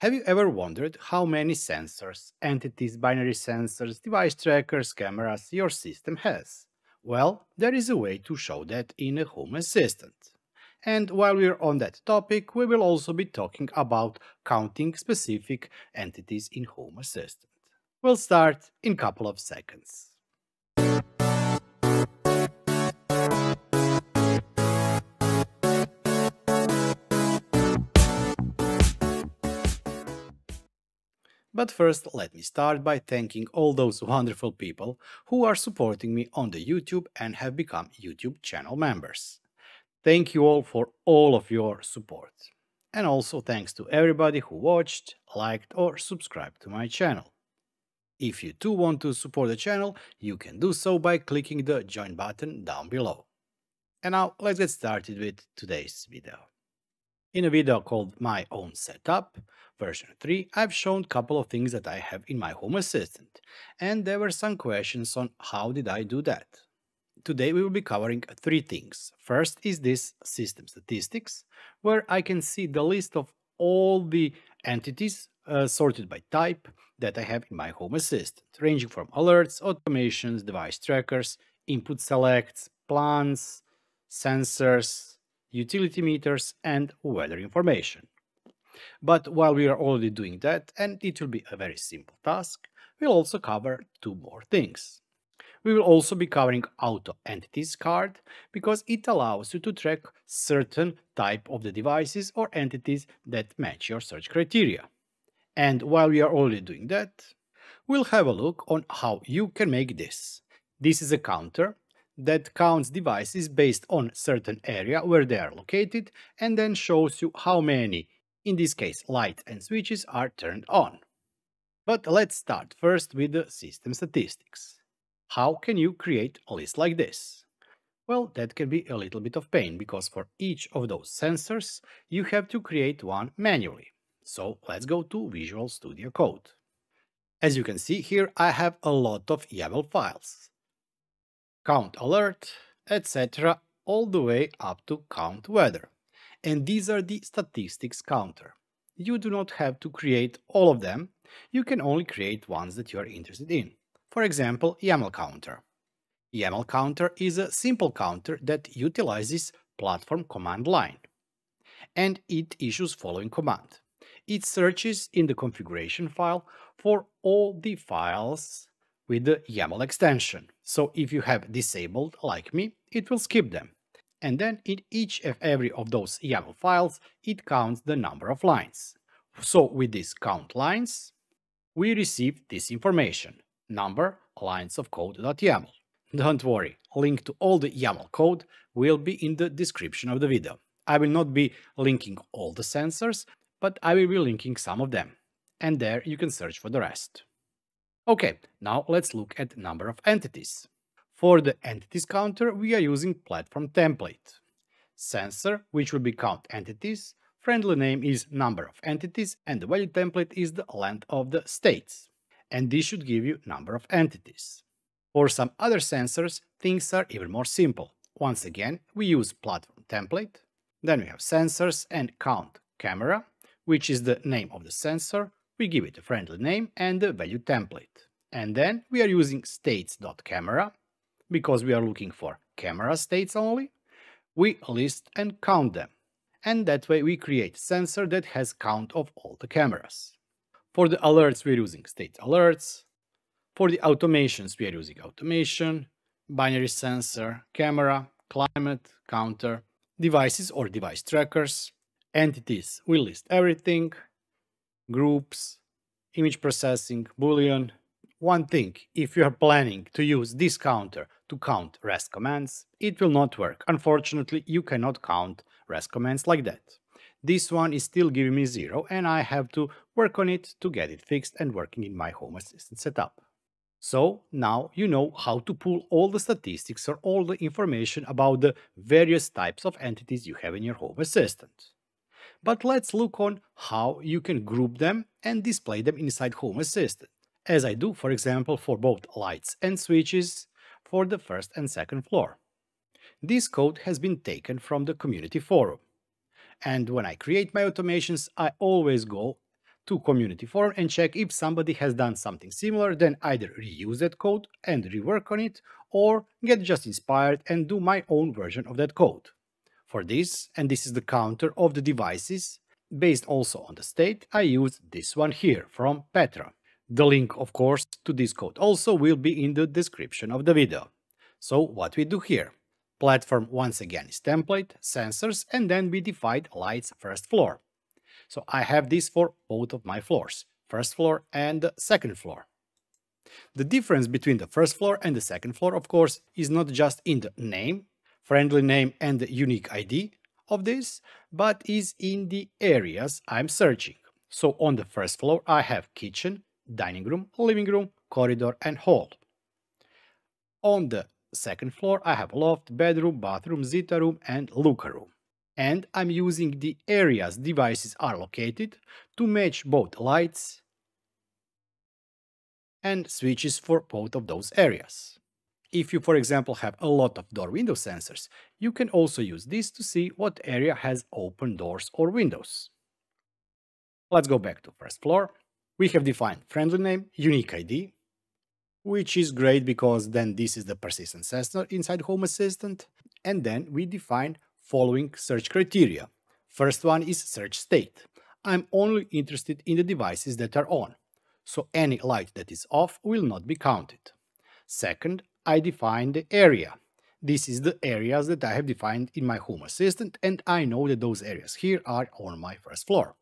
Have you ever wondered how many sensors, entities, binary sensors, device trackers, cameras your system has? Well, there is a way to show that in a Home Assistant. And while we're on that topic, we will also be talking about counting specific entities in Home Assistant. We'll start in a couple of seconds. But first, let me start by thanking all those wonderful people who are supporting me on the YouTube and have become YouTube channel members. Thank you all for all of your support. And also thanks to everybody who watched, liked or subscribed to my channel. If you too want to support the channel, you can do so by clicking the join button down below. And now let's get started with today's video. In a video called My Own Setup, version 3, I've shown a couple of things that I have in my Home Assistant, and there were some questions on how did I do that. Today we will be covering three things. First is this system statistics, where I can see the list of all the entities uh, sorted by type that I have in my Home Assistant, ranging from alerts, automations, device trackers, input selects, plans, sensors, utility meters, and weather information. But while we are already doing that, and it will be a very simple task, we'll also cover two more things. We will also be covering Auto Entities card because it allows you to track certain type of the devices or entities that match your search criteria. And while we are already doing that, we'll have a look on how you can make this. This is a counter that counts devices based on certain area where they are located and then shows you how many, in this case lights and switches, are turned on. But let's start first with the system statistics. How can you create a list like this? Well, that can be a little bit of pain because for each of those sensors, you have to create one manually. So let's go to Visual Studio Code. As you can see here, I have a lot of YAML files. Count alert, etc. all the way up to count weather. And these are the statistics counter. You do not have to create all of them, you can only create ones that you are interested in. For example, YAML counter. YAML counter is a simple counter that utilizes platform command line. And it issues following command. It searches in the configuration file for all the files with the YAML extension. So if you have disabled, like me, it will skip them. And then in each and every of those YAML files, it counts the number of lines. So with this count lines, we receive this information number lines of code.yaml. Don't worry, link to all the YAML code will be in the description of the video. I will not be linking all the sensors, but I will be linking some of them. And there you can search for the rest. Okay, now let's look at number of entities. For the entities counter, we are using platform template. Sensor, which will be count entities, friendly name is number of entities, and the value template is the length of the states and this should give you number of entities. For some other sensors, things are even more simple. Once again, we use platform template, then we have sensors and count camera, which is the name of the sensor, we give it a friendly name and the value template. And then we are using states.camera, because we are looking for camera states only, we list and count them. And that way we create sensor that has count of all the cameras. For the alerts, we're using state alerts. For the automations, we are using automation, binary sensor, camera, climate, counter, devices or device trackers, entities, we list everything, groups, image processing, boolean. One thing, if you are planning to use this counter to count REST commands, it will not work. Unfortunately, you cannot count REST commands like that. This one is still giving me zero and I have to work on it to get it fixed and working in my Home Assistant setup. So now you know how to pull all the statistics or all the information about the various types of entities you have in your Home Assistant. But let's look on how you can group them and display them inside Home Assistant, as I do for example for both lights and switches for the first and second floor. This code has been taken from the community forum. And when I create my automations, I always go to community forum and check if somebody has done something similar, then either reuse that code and rework on it, or get just inspired and do my own version of that code. For this, and this is the counter of the devices, based also on the state, I use this one here from petro. The link, of course, to this code also will be in the description of the video. So what we do here? Platform once again is template, sensors, and then we define lights first floor. So I have this for both of my floors, first floor and second floor. The difference between the first floor and the second floor, of course, is not just in the name, friendly name and unique ID of this, but is in the areas I'm searching. So on the first floor, I have kitchen, dining room, living room, corridor and hall. On the second floor, I have loft, bedroom, bathroom, Zita room and Luca room and I'm using the areas devices are located to match both lights and switches for both of those areas. If you, for example, have a lot of door window sensors, you can also use this to see what area has open doors or windows. Let's go back to first floor. We have defined friendly name, unique ID, which is great because then this is the persistent sensor inside Home Assistant, and then we define following search criteria. First one is search state. I'm only interested in the devices that are on, so any light that is off will not be counted. Second, I define the area. This is the areas that I have defined in my Home Assistant and I know that those areas here are on my first floor.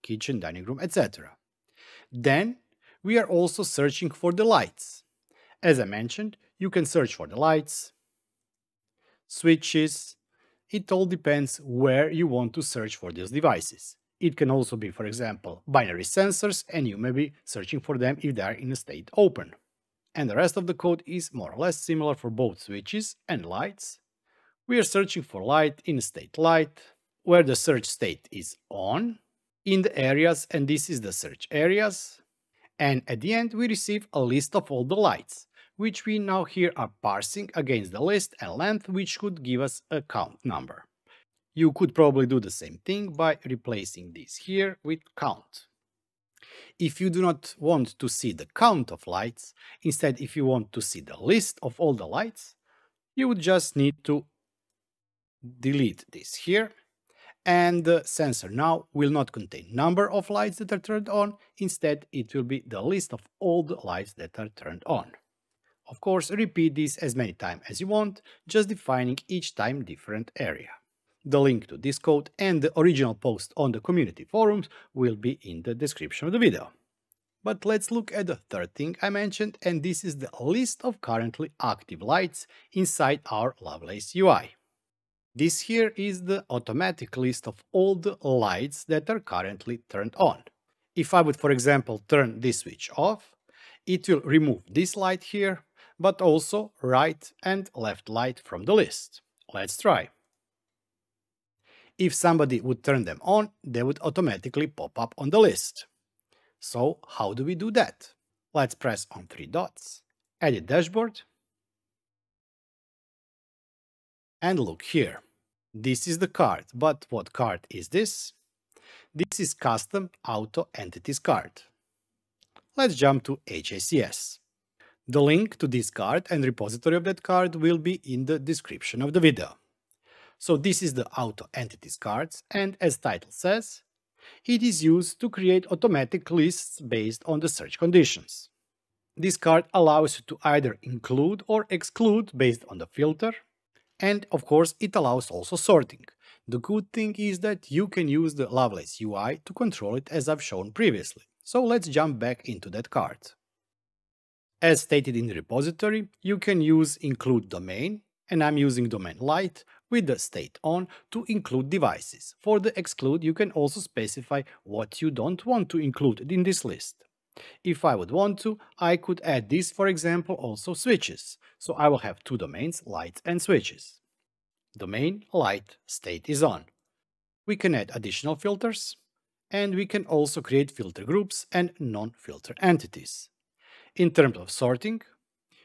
Kitchen, dining room, etc. Then, we are also searching for the lights. As I mentioned, you can search for the lights, switches, it all depends where you want to search for these devices. It can also be, for example, binary sensors and you may be searching for them if they are in a state open. And the rest of the code is more or less similar for both switches and lights. We are searching for light in state light, where the search state is on, in the areas, and this is the search areas. And at the end, we receive a list of all the lights which we now here are parsing against the list and length, which could give us a count number. You could probably do the same thing by replacing this here with count. If you do not want to see the count of lights, instead if you want to see the list of all the lights, you would just need to delete this here and the sensor now will not contain number of lights that are turned on, instead it will be the list of all the lights that are turned on. Of course, repeat this as many times as you want, just defining each time different area. The link to this code and the original post on the community forums will be in the description of the video. But let's look at the third thing I mentioned and this is the list of currently active lights inside our Lovelace UI. This here is the automatic list of all the lights that are currently turned on. If I would, for example, turn this switch off, it will remove this light here but also right and left light from the list. Let's try. If somebody would turn them on, they would automatically pop up on the list. So how do we do that? Let's press on three dots, edit dashboard, and look here. This is the card, but what card is this? This is custom auto entities card. Let's jump to HACS. The link to this card and repository of that card will be in the description of the video. So this is the auto entities cards and as title says, it is used to create automatic lists based on the search conditions. This card allows you to either include or exclude based on the filter, and of course it allows also sorting. The good thing is that you can use the Lovelace UI to control it as I've shown previously. So let's jump back into that card. As stated in the repository, you can use include domain, and I'm using domain light with the state on to include devices. For the exclude, you can also specify what you don't want to include in this list. If I would want to, I could add this, for example, also switches. So I will have two domains, light and switches. Domain, light, state is on. We can add additional filters, and we can also create filter groups and non-filter entities. In terms of sorting,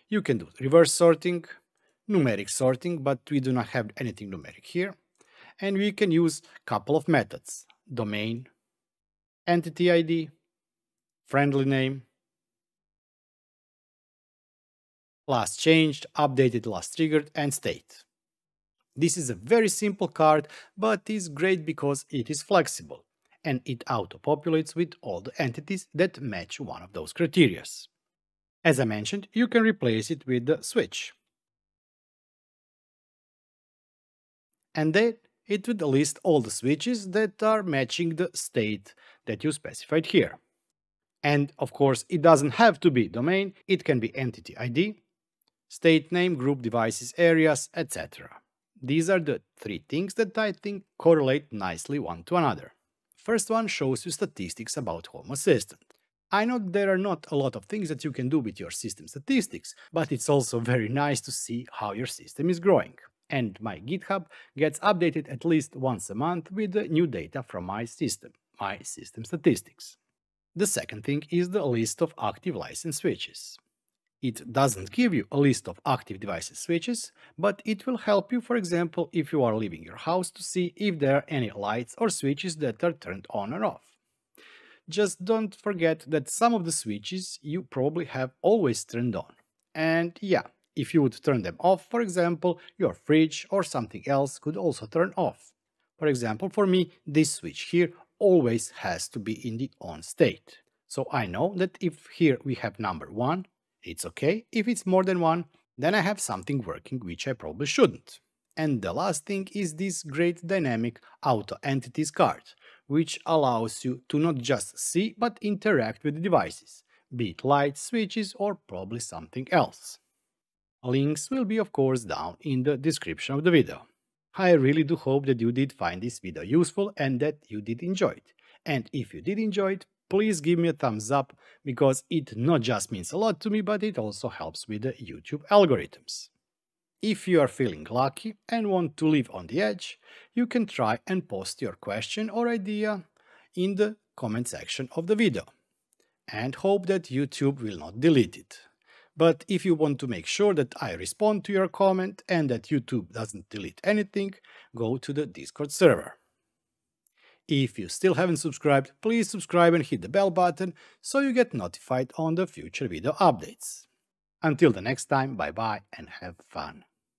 you can do reverse sorting, numeric sorting, but we do not have anything numeric here. And we can use a couple of methods, domain, entity ID, friendly name, last changed, updated, last triggered, and state. This is a very simple card, but is great because it is flexible, and it auto-populates with all the entities that match one of those criterias. As I mentioned, you can replace it with the switch. And then it would list all the switches that are matching the state that you specified here. And of course, it doesn't have to be domain, it can be entity ID, state name, group devices, areas, etc. These are the three things that I think correlate nicely one to another. First one shows you statistics about Home Assistant. I know there are not a lot of things that you can do with your system statistics, but it's also very nice to see how your system is growing. And my GitHub gets updated at least once a month with new data from my system, my system statistics. The second thing is the list of active license switches. It doesn't give you a list of active devices switches, but it will help you, for example, if you are leaving your house to see if there are any lights or switches that are turned on or off. Just don't forget that some of the switches you probably have always turned on. And yeah, if you would turn them off, for example, your fridge or something else could also turn off. For example, for me, this switch here always has to be in the on state. So I know that if here we have number 1, it's okay. If it's more than one, then I have something working which I probably shouldn't. And the last thing is this great dynamic auto entities card, which allows you to not just see but interact with devices, be it lights, switches or probably something else. Links will be of course down in the description of the video. I really do hope that you did find this video useful and that you did enjoy it. And if you did enjoy it, please give me a thumbs up because it not just means a lot to me, but it also helps with the YouTube algorithms. If you are feeling lucky and want to live on the edge, you can try and post your question or idea in the comment section of the video and hope that YouTube will not delete it. But if you want to make sure that I respond to your comment and that YouTube doesn't delete anything, go to the Discord server. If you still haven't subscribed, please subscribe and hit the bell button so you get notified on the future video updates. Until the next time, bye bye and have fun.